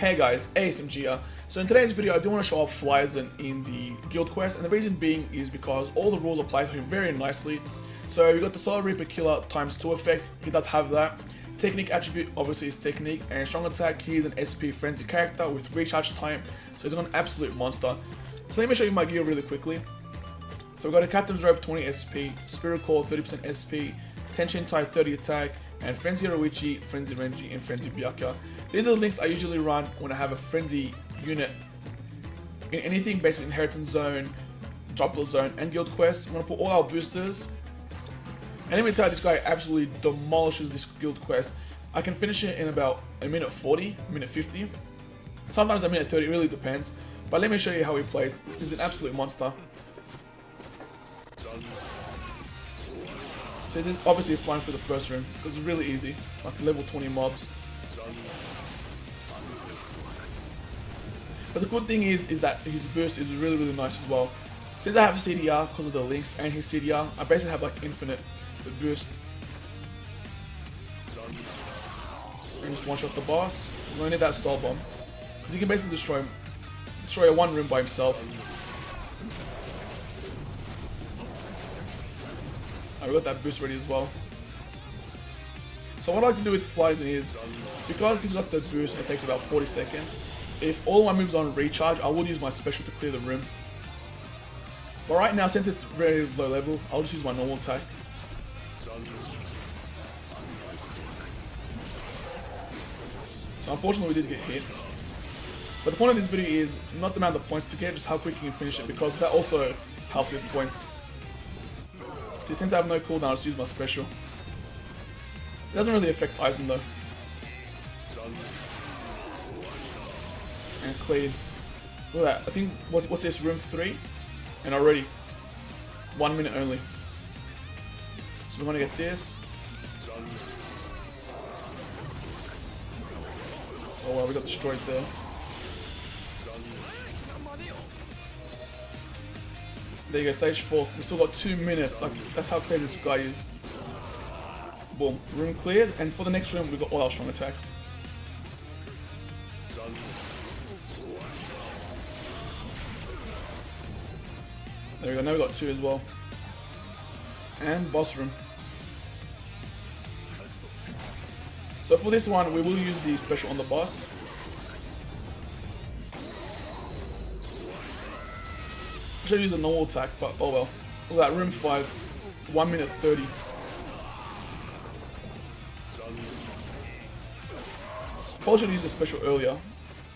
Hey guys, ASMG here. So in today's video I do want to show off Flyzen in the Guild Quest and the reason being is because all the rules apply to him very nicely. So we got the Soul Reaper Killer times 2 effect, he does have that. Technique attribute obviously is technique and strong attack he is an SP frenzy character with recharge time so he's an absolute monster. So let me show you my gear really quickly. So we got a Captain's Robe 20 SP, Spirit Core 30% SP, Tension Tide 30 attack, and Frenzy Oroichi, Frenzy Renji, and Frenzy Byakuya. These are the links I usually run when I have a Frenzy unit in anything based Inheritance Zone, Droplet Zone, and Guild Quest. I'm going to put all our boosters. And let me tell you, this guy absolutely demolishes this Guild Quest. I can finish it in about a minute 40, a minute 50. Sometimes a minute 30, it really depends. But let me show you how he plays. He's an absolute monster. So this is obviously flying for the first room because it's really easy, like level 20 mobs. But the good thing is, is that his burst is really, really nice as well. Since I have CDR because of the links and his CDR, I basically have like infinite burst. And just one shot the boss. We're gonna need that soul bomb because he can basically destroy destroy a one room by himself. I got that boost ready as well. So what I like to do with Flyzen is, because he's got the boost it takes about 40 seconds, if all my moves on recharge, I would use my special to clear the room. But right now, since it's very low level, I'll just use my normal attack. So unfortunately we did get hit. But the point of this video is not the amount of points to get, just how quick you can finish it, because that also helps with points. See, since I have no cooldown, I'll just use my special. It doesn't really affect Aizen though. And cleared. Look at that. I think, what's, what's this, room 3? And already. One minute only. So we're gonna get this. Oh wow, we got destroyed there. There you go, stage 4. We still got 2 minutes. Like, that's how clear this guy is. Boom. Room cleared, and for the next room, we got all our strong attacks. There we go, now we got 2 as well. And boss room. So for this one, we will use the special on the boss. Should use a normal attack, but oh well. Look at that, room 5, 1 minute 30. Probably should use the special earlier,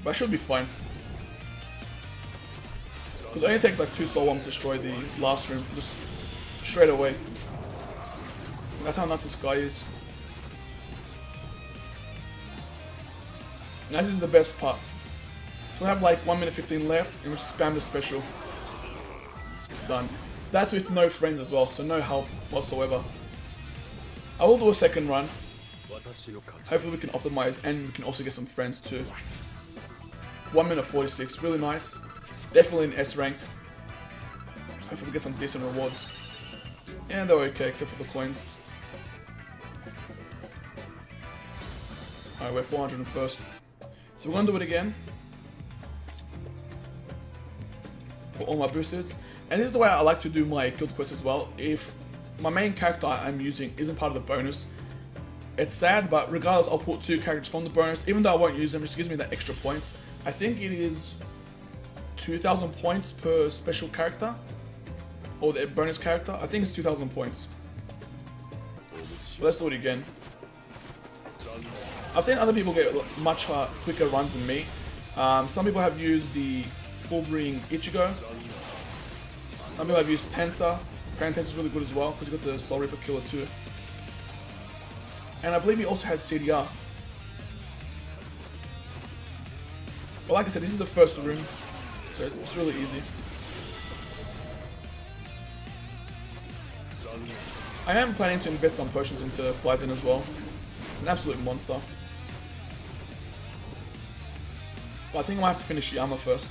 but I should be fine. Because it only takes like 2 soul bombs to destroy the last room, just straight away. That's how nuts this guy is. And this is the best part. So we have like 1 minute 15 left, and we spam the special done. That's with no friends as well, so no help whatsoever. I will do a second run. Hopefully we can optimize and we can also get some friends too. 1 minute 46, really nice. Definitely an S rank. Hopefully we get some decent rewards. And they're okay except for the coins. Alright, we're 401st. So we're gonna do it again. For all my boosters. And this is the way I like to do my guild quests as well. If my main character I'm using isn't part of the bonus, it's sad, but regardless, I'll put two characters from the bonus, even though I won't use them, it just gives me that extra points. I think it is 2,000 points per special character, or the bonus character. I think it's 2,000 points. But let's do it again. I've seen other people get much uh, quicker runs than me. Um, some people have used the Fullbring Ichigo, some people have used Tensa. Apparently Tensa is really good as well because he got the Soul Reaper Killer too. And I believe he also has CDR. But like I said, this is the first room, so it's really easy. I am planning to invest some potions into Flyzen as well. It's an absolute monster. But I think I might have to finish Yama first.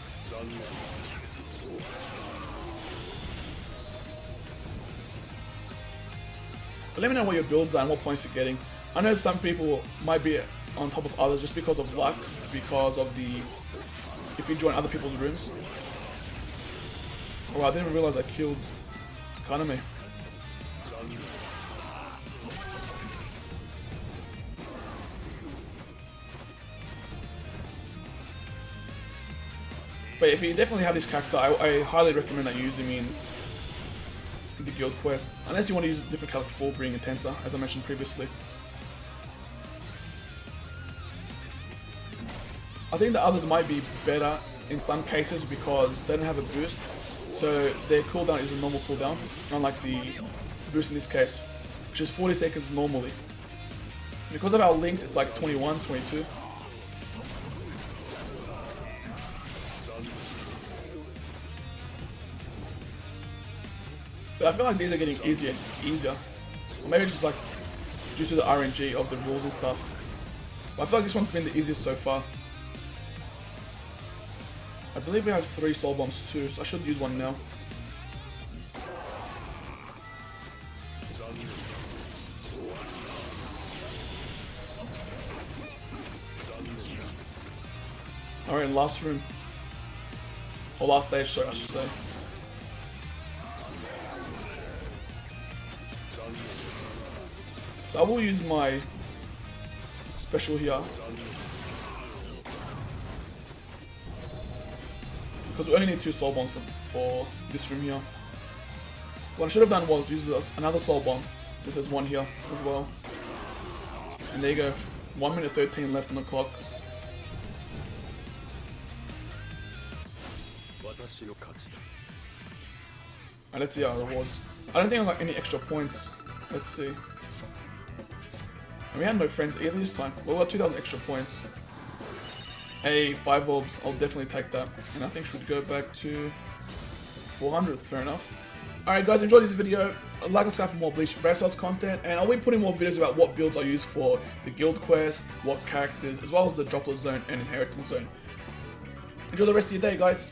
But let me know what your builds are and what points you're getting. I know some people might be on top of others just because of luck, because of the if you join other people's rooms. Oh, I didn't realize I killed Kaname. But if you definitely have this character, I, I highly recommend that you use him in the guild quest. Unless you want to use a different character for bringing Tensa, as I mentioned previously. I think the others might be better in some cases because they don't have a boost. So their cooldown is a normal cooldown, unlike the boost in this case, which is 40 seconds normally. Because of our links, it's like 21, 22. But I feel like these are getting easier easier. Or maybe it's just like due to the RNG of the rules and stuff. But I feel like this one's been the easiest so far. I believe we have three soul bombs too, so I should use one now. Alright, last room. Or last stage, sorry, I should say. So I will use my special here. Because we only need two soul bombs for, for this room here. What I should have done was use another soul bomb, since there's one here as well. And there you go, 1 minute 13 left on the clock. Alright, let's see our rewards. I don't think I got any extra points. Let's see. And we had no friends either this time. Well, we got 2,000 extra points. Hey, 5 bulbs, I'll definitely take that. And I think should go back to 400, fair enough. Alright guys, enjoy this video. Like and subscribe for more Bleach Brave Souls content, and I'll be putting more videos about what builds I use for the guild quest, what characters, as well as the droplet zone and inheritance zone. Enjoy the rest of your day, guys.